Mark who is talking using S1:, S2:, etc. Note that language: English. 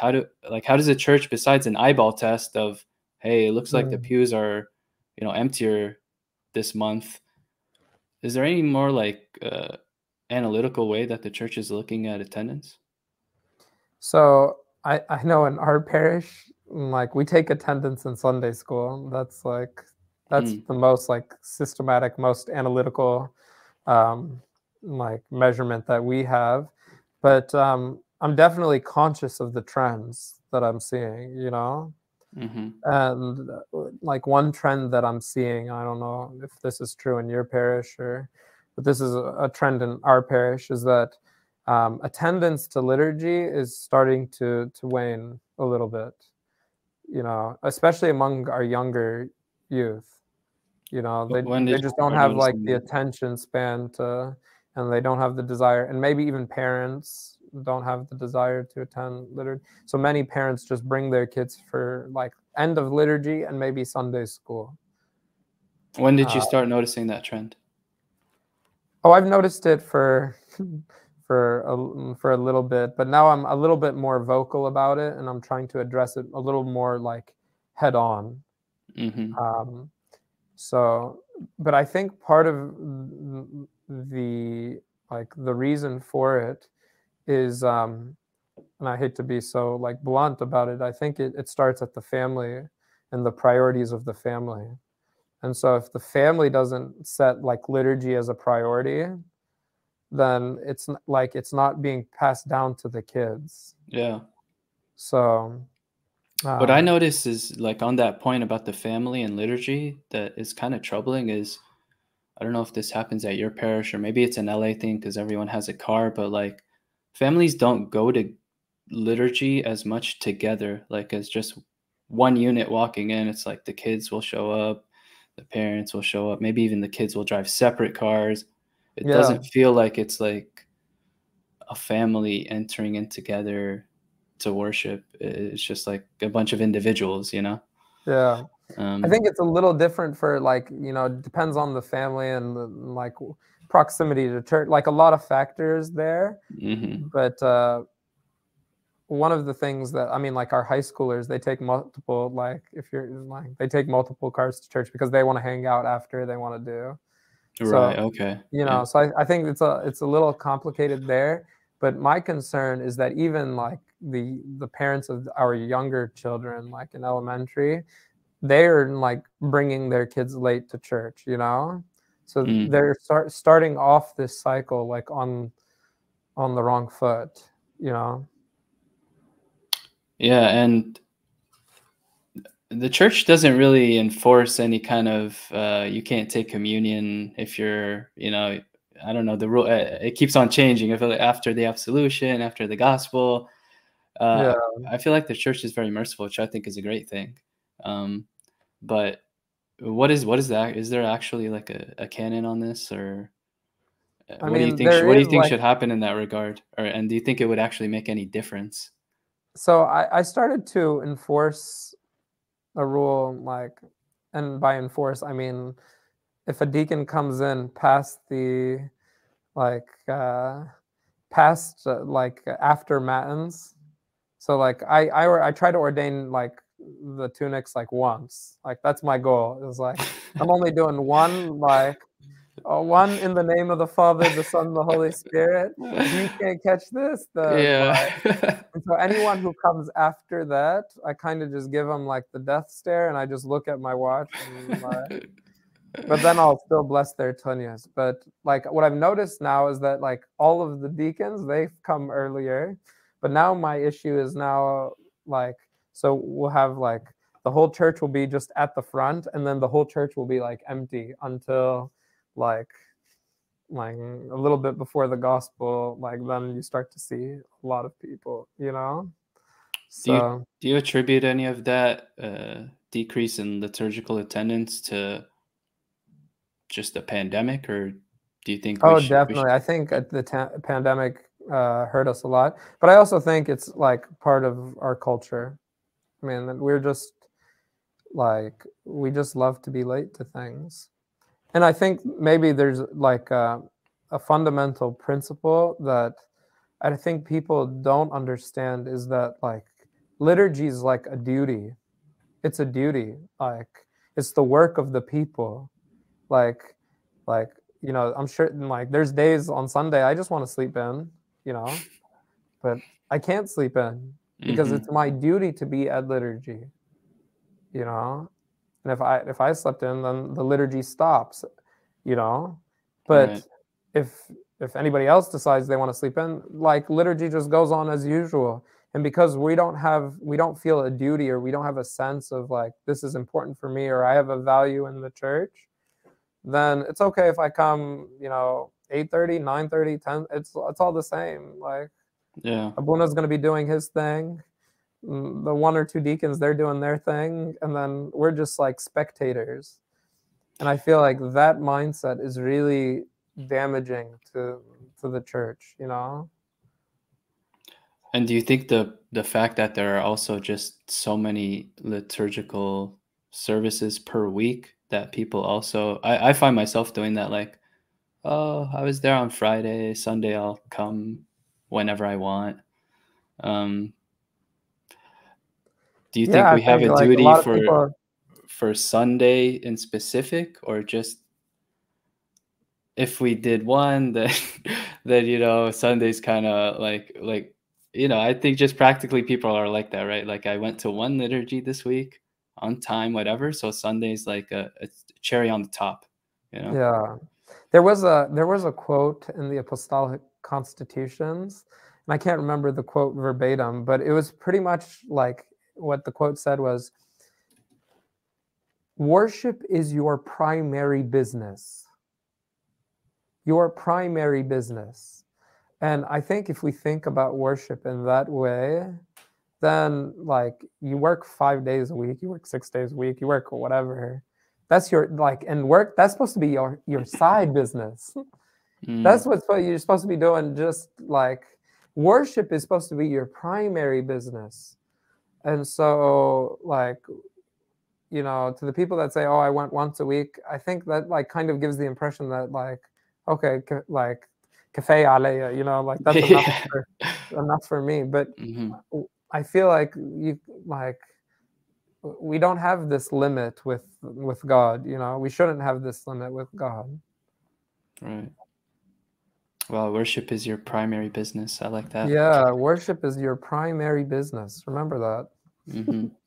S1: how do like how does a church besides an eyeball test of hey it looks like mm. the pews are you know emptier this month is there any more like uh, analytical way that the church is looking at attendance
S2: so i i know in our parish like we take attendance in sunday school that's like that's mm. the most like systematic most analytical um like measurement that we have but um i'm definitely conscious of the trends that i'm seeing you know? Mm-hmm. and like one trend that i'm seeing i don't know if this is true in your parish or but this is a, trend in our parish is that um, attendance to liturgy is starting to to wane a little bit you know especially among our younger youth. You know they, they just don't have like the attention span to and they don't have the desire and maybe even parents don't have the desire to attend liturgy. So many parents just bring their kids for like end of liturgy and maybe sunday school.
S1: When did you uh, start noticing that trend?
S2: Oh i've noticed it for for a, for a little bit but now i'm a little bit more vocal about it and i'm trying to address it a little more like head on. Mm-hmm. um, so but i think part of the like the reason for it is um and i hate to be so like blunt about it i think it, it starts at the family and the priorities of the family. And so if the family doesn't set like liturgy as a priority then it's like it's not being passed down to the kids.
S1: Yeah.
S2: So
S1: what I um, notice is like on that point about the family and liturgy that is kind of troubling is I don't know if this happens at your parish or maybe it's an LA thing because everyone has a car, but like families don't go to liturgy as much together, like as just one unit walking in. It's like the kids will show up, the parents will show up, maybe even the kids will drive separate cars. It yeah. doesn't feel like it's like a family entering in together to worship. It's just like a bunch of individuals, you know?
S2: Yeah. Um, I think it's a little different for like, you know, depends on the family and like proximity to church, like a lot of factors there. Mm-hmm. But uh, one of the things that, I mean, like our high schoolers, they take multiple, like, if you're like, they take multiple cars to church because they want to hang out after they want to do.
S1: Right. So, okay.
S2: You know, yeah. so I, I think it's a, it's a little complicated there. But my concern is that even like the the parents of our younger children like in elementary they're like bringing their kids late to church you know so mm. they're start starting off this cycle like on on the wrong foot you know
S1: yeah and the church doesn't really enforce any kind of uh, you can't take communion if you're you know i don't know the rule uh, it keeps on changing if after the absolution after the gospel uh, yeah. I feel like the church is very merciful, which I think is a great thing. Um, but what is what is that? Is there actually like a, a canon on this, or uh, I what mean, do you think? What do you think like, should happen in that regard, or and do you think it would actually make any difference?
S2: So I, I started to enforce a rule like, and by enforce I mean if a deacon comes in past the like uh past uh, like after matins so like I I I try to ordain like the tunics like once. Like that's my goal. It's like I'm only doing one like uh, one in the name of the Father, the Son, the Holy Spirit. You can't catch this, then yeah. so anyone who comes after that, I kind of just give them like the death stare, and I just look at my watch. And, like, but then I'll still bless their tunyas. But like what I've noticed now is that like all of the deacons, they've come earlier but now my issue is now like, so we'll have like the whole church will be just at the front, and then the whole church will be like empty until like like a little bit before the gospel like then you start to see a lot of people you know
S1: so do you, do you attribute any of that uh, decrease in liturgical attendance to just the pandemic or do you think
S2: oh should, definitely i think the ta- pandemic uh, hurt us a lot. But I also think it's like part of our culture. Mean, we're just like we just love to be late to things, and I think maybe there's like a, a fundamental principle that I think people don't understand is that like liturgy is like a duty. It's a duty. Like it's the work of the people. Like, like you know, I'm sure like there's days on Sunday I just want to sleep in, you know, but I can't sleep in because mm-hmm. it's my duty to be at liturgy. You know, and if I if I slept in, then the liturgy stops. You know, but right. if if anybody else decides they want to sleep in, like liturgy just goes on as usual. And because we don't have we don't feel a duty or we don't have a sense of like this is important for me or I have a value in the church, then it's okay if I come, you know, 8:30, 9:30, 10, it's it's all the same. Like
S1: yeah.
S2: Abuna's going to be doing his thing. Mm, the one or two deacons, they're doing their thing. And then we're just like spectators. And I feel like that mindset is really damaging to to the church, you know?
S1: And do you think the the fact that there are also just so many liturgical services per week that people also I, I find myself doing that like, oh, I was there on Friday, Sunday I'll come whenever I want. Um, do you yeah, think we I have think a like duty a for are... for Sunday in specific, or just if we did one, then then you know Sunday's kind of like like you know I think just practically people are like that, right? Like I went to one liturgy this week on time, whatever. So Sunday's like a, a cherry on the top. You know?
S2: Yeah, there was a there was a quote in the apostolic constitutions. And I can't remember the quote verbatim, but it was pretty much like what the quote said was worship is your primary business. Your primary business. And I think if we think about worship in that way, then like you work five days a week, you work six days a week, you work whatever. That's your like and work that's supposed to be your your side business. Mm. That's what you're supposed to be doing. Just like worship is supposed to be your primary business. And so, like, you know, to the people that say, "Oh, I went once a week," I think that like kind of gives the impression that like, okay, like cafe alea, you know, like that's enough, yeah. for, enough for me. But mm-hmm. I feel like you like we don't have this limit with with God. You know, we shouldn't have this limit with God.
S1: Right. Well, worship is your primary business. I like that.
S2: Yeah, worship is your primary business. Remember that.
S1: mm-hmm.